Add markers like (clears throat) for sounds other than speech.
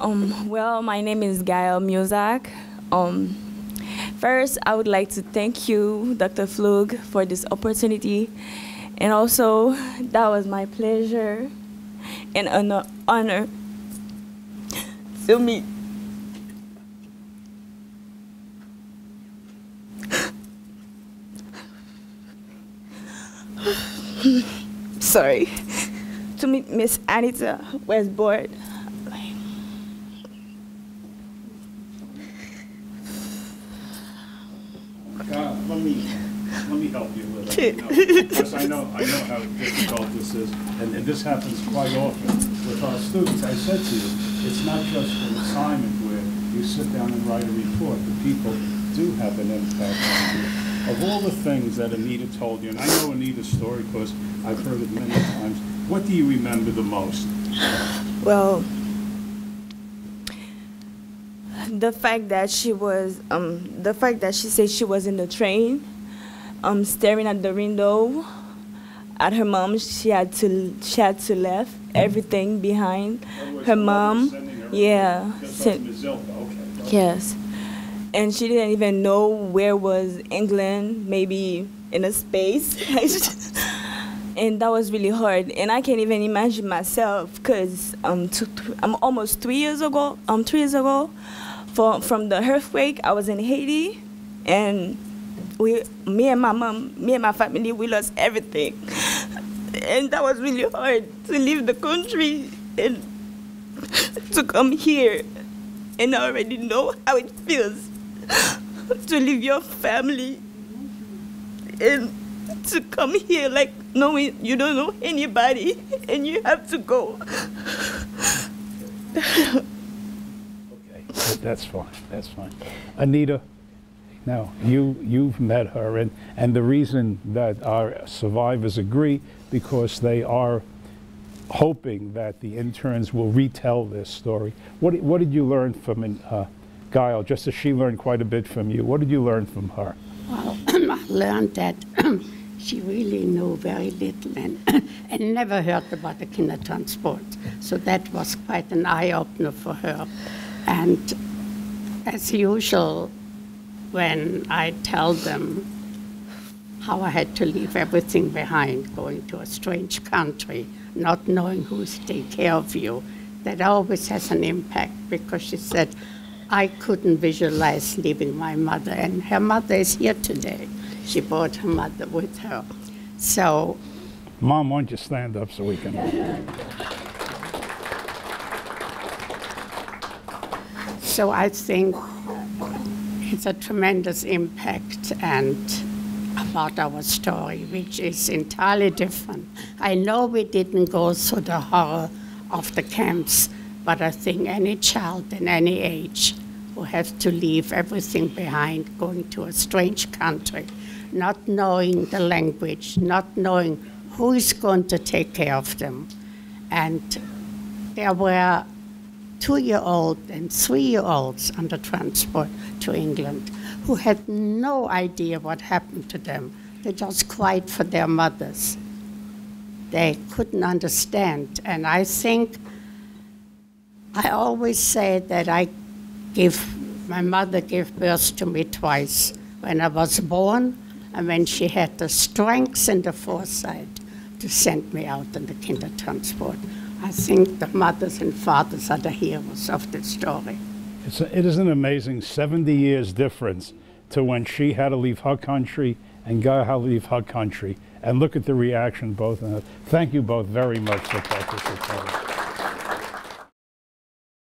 Um, well, my name is Gaelle Muzac. Um, first, I would like to thank you, Dr. Flug, for this opportunity. And also, that was my pleasure and an honor to meet (laughs) sorry, to meet Miss Anita Weisbord. Uh, let me, let me help you with it. you know, Because I know, I know how difficult this is, and, and this happens quite often with our students. I said to you, it's not just an assignment where you sit down and write a report. The people do have an impact on you. Of all the things that Anita told you, and I know Anita's story because I've heard it many times, what do you remember the most? Well, (laughs) the fact that she was, um, the fact that she said she was in the train, um, staring at the window at her mom. She had to, she had to left everything behind. In other words, Her mom, yeah, Just sent- like Mazilka, okay. Yes. And she didn't even know where was England, maybe in a space. (laughs) and that was really hard. And I can't even imagine myself because um, two, th- I'm almost three years ago, um, three years ago, for, from the earthquake, I was in Haiti. And we, me and my mom, me and my family, we lost everything. (laughs) And that was really hard to leave the country and (laughs) to come here and I already know how it feels (laughs) to leave your family and to come here like knowing you don't know anybody and you have to go. That's fine, that's fine. Anita, now, you, you've met her, and, and the reason that our survivors agree, because they are hoping that the interns will retell this story. What, what did you learn from uh, Gaelle, just as she learned quite a bit from you? What did you learn from her? Well, (clears throat) I learned that (clears throat) she really knew very little and, (clears throat) and never heard about the kindertransport. So that was quite an eye opener for her. And as usual, when I tell them how I had to leave everything behind, going to a strange country, not knowing who's take care of you, that always has an impact because she said, I couldn't visualize leaving my mother, and her mother is here today. She brought her mother with her. So Mom, why don't you stand up so we can... So I think it's a tremendous impact and about our story, which is entirely different. I know we didn't go through the horror of the camps, but I think any child in any age who has to leave everything behind, going to a strange country, not knowing the language, not knowing who is going to take care of them. And there were two-year-old and three-year-olds under transport to England who had no idea what happened to them. They just cried for their mothers. They couldn't understand. And I think I always say that I give, my mother gave birth to me twice, when I was born and when she had the strength and the foresight to send me out in the kindertransport. I think the mothers and fathers are the heroes of the story. It's a, it is an amazing 70 years difference to when she had to leave her country and Guy had to leave her country. And look at the reaction both. Thank you both very much for participating.